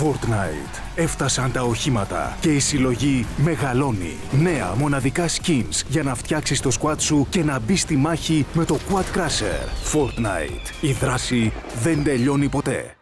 Fortnite. Έφτασαν τα οχήματα και η συλλογή μεγαλώνει. Νέα μοναδικά skins για να φτιάξεις το squad σου και να μπεις στη μάχη με το Quad Crusher. Fortnite. Η δράση δεν τελειώνει ποτέ.